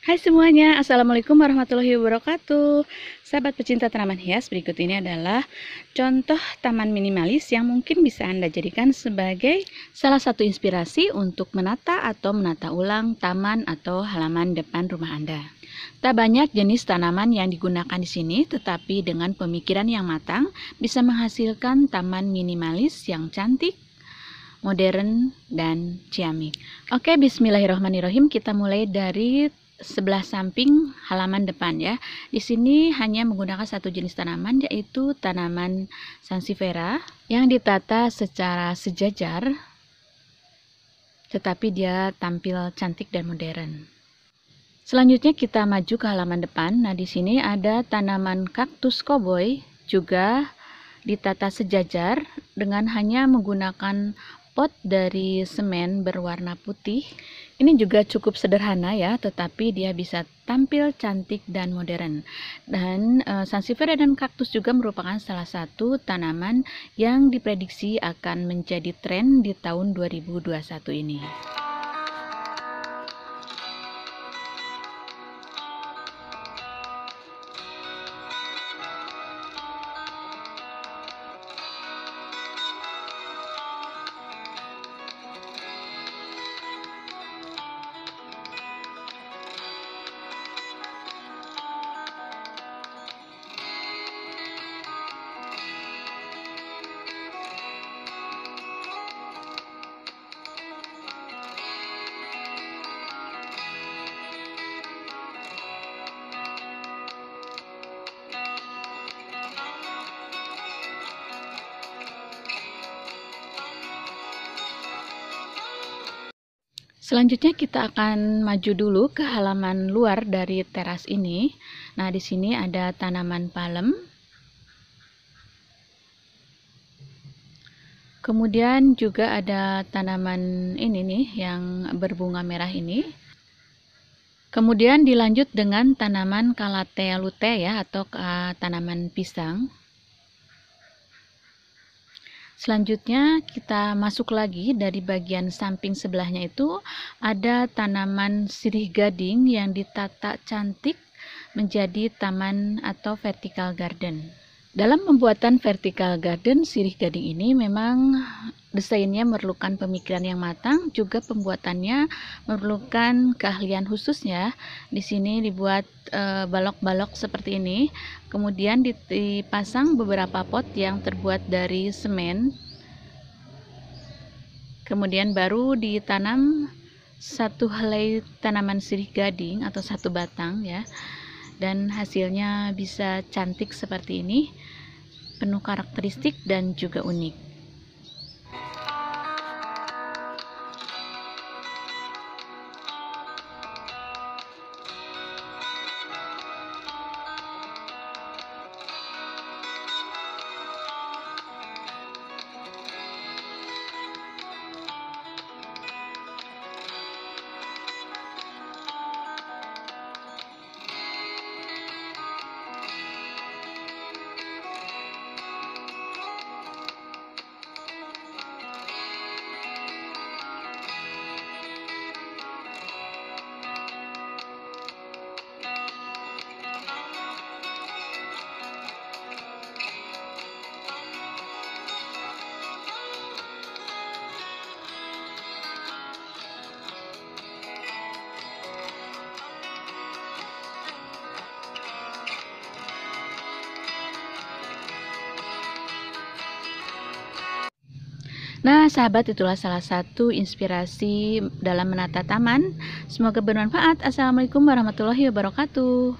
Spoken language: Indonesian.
Hai semuanya, Assalamualaikum warahmatullahi wabarakatuh Sahabat pecinta tanaman hias, berikut ini adalah contoh taman minimalis yang mungkin bisa Anda jadikan sebagai salah satu inspirasi untuk menata atau menata ulang taman atau halaman depan rumah Anda. Tak banyak jenis tanaman yang digunakan di sini, tetapi dengan pemikiran yang matang bisa menghasilkan taman minimalis yang cantik, modern, dan ciamik. Oke, bismillahirrahmanirrahim. Kita mulai dari sebelah samping halaman depan ya. Di sini hanya menggunakan satu jenis tanaman yaitu tanaman sansevieria yang ditata secara sejajar tetapi dia tampil cantik dan modern. Selanjutnya kita maju ke halaman depan. Nah, di sini ada tanaman kaktus koboi juga ditata sejajar dengan hanya menggunakan pot dari semen berwarna putih. Ini juga cukup sederhana ya, tetapi dia bisa tampil cantik dan modern. Dan e, sansevieria dan kaktus juga merupakan salah satu tanaman yang diprediksi akan menjadi tren di tahun 2021 ini. Selanjutnya kita akan maju dulu ke halaman luar dari teras ini. Nah, di sini ada tanaman palem. Kemudian juga ada tanaman ini nih yang berbunga merah ini. Kemudian dilanjut dengan tanaman Calathea lutea ya atau uh, tanaman pisang. Selanjutnya kita masuk lagi dari bagian samping sebelahnya itu ada tanaman sirih gading yang ditata cantik menjadi taman atau vertical garden. Dalam pembuatan vertical garden sirih gading ini memang desainnya memerlukan pemikiran yang matang, juga pembuatannya memerlukan keahlian khususnya. Di sini dibuat eh, balok-balok e, seperti ini, kemudian dipasang beberapa pot yang terbuat dari semen. Kemudian baru ditanam satu helai tanaman sirih gading atau satu batang ya dan hasilnya bisa cantik seperti ini penuh karakteristik dan juga unik Nah, sahabat, itulah salah satu inspirasi dalam menata taman. Semoga bermanfaat. Assalamualaikum warahmatullahi wabarakatuh.